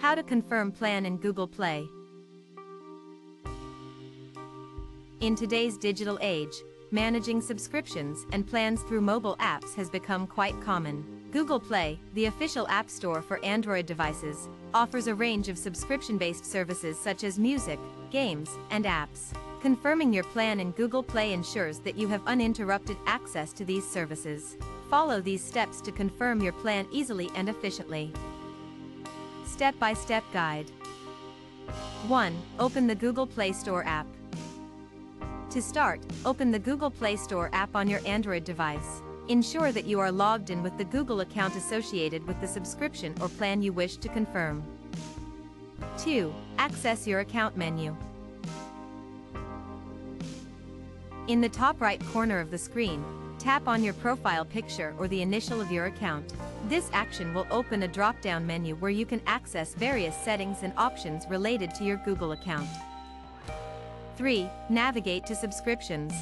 How to confirm plan in Google Play. In today's digital age, managing subscriptions and plans through mobile apps has become quite common. Google Play, the official app store for Android devices, offers a range of subscription-based services such as music, games, and apps. Confirming your plan in Google Play ensures that you have uninterrupted access to these services. Follow these steps to confirm your plan easily and efficiently. Step-by-step guide. 1. Open the Google Play Store app. To start, open the Google Play Store app on your Android device. Ensure that you are logged in with the Google account associated with the subscription or plan you wish to confirm. 2. Access your account menu. In the top right corner of the screen, tap on your profile picture or the initial of your account. This action will open a drop-down menu where you can access various settings and options related to your Google account. 3. Navigate to subscriptions.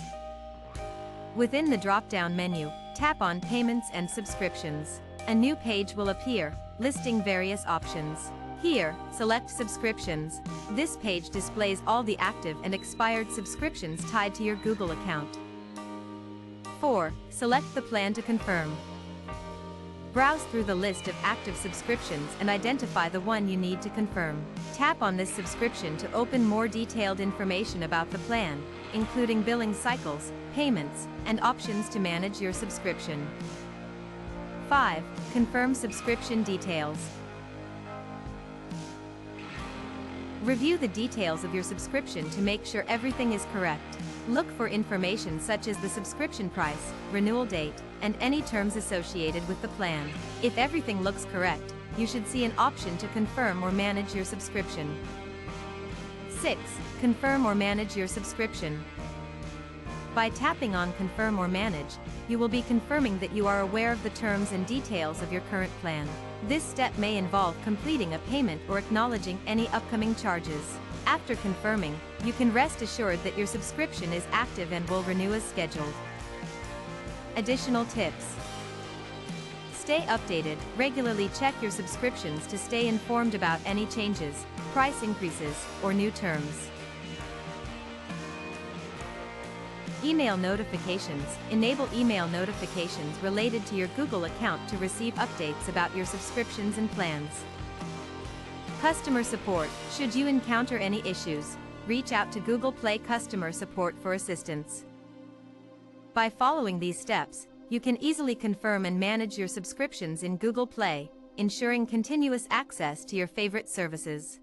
Within the drop-down menu, tap on Payments and Subscriptions. A new page will appear, listing various options. Here, select Subscriptions. This page displays all the active and expired subscriptions tied to your Google account. 4. Select the plan to confirm. Browse through the list of active subscriptions and identify the one you need to confirm. Tap on this subscription to open more detailed information about the plan, including billing cycles, payments, and options to manage your subscription. 5. Confirm subscription details. Review the details of your subscription to make sure everything is correct. Look for information such as the subscription price, renewal date, and any terms associated with the plan. If everything looks correct, you should see an option to confirm or manage your subscription. 6. Confirm or manage your subscription. By tapping on Confirm or Manage, you will be confirming that you are aware of the terms and details of your current plan. This step may involve completing a payment or acknowledging any upcoming charges. After confirming, you can rest assured that your subscription is active and will renew as scheduled. Additional tips. Stay updated, regularly check your subscriptions to stay informed about any changes, price increases, or new terms. Email notifications. Enable email notifications related to your Google account to receive updates about your subscriptions and plans. Customer support. Should you encounter any issues, reach out to Google Play customer support for assistance. By following these steps, you can easily confirm and manage your subscriptions in Google Play, ensuring continuous access to your favorite services.